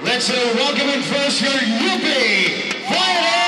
Let's uh, welcome in first your Yuppie Fire